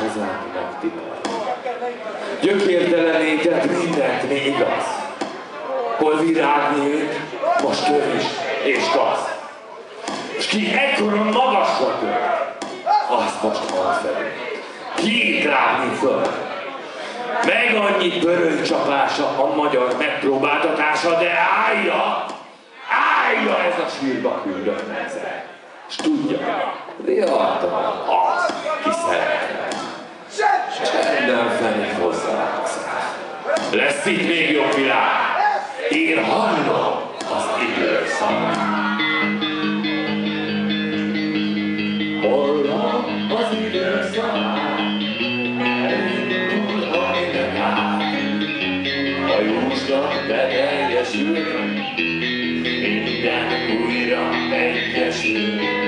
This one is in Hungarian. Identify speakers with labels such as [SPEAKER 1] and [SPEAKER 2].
[SPEAKER 1] hazánk megtivel. Gyökérdelen éget mindent mi igaz, hol virág nyílt, most kör és kasz. És ki ekkora magasra tör, azt most van felé. Két rágni föl. Meg annyi pörölcsapása a magyar megpróbáltatása, de állja, állja ez a sírba küldött nemzet. S tudja, riadta, Itt még jobb világ. Én hallom az időszak. Hallom az időszak. Elindul a minden át. A jóslat beteljesül. Minden újra egyesül.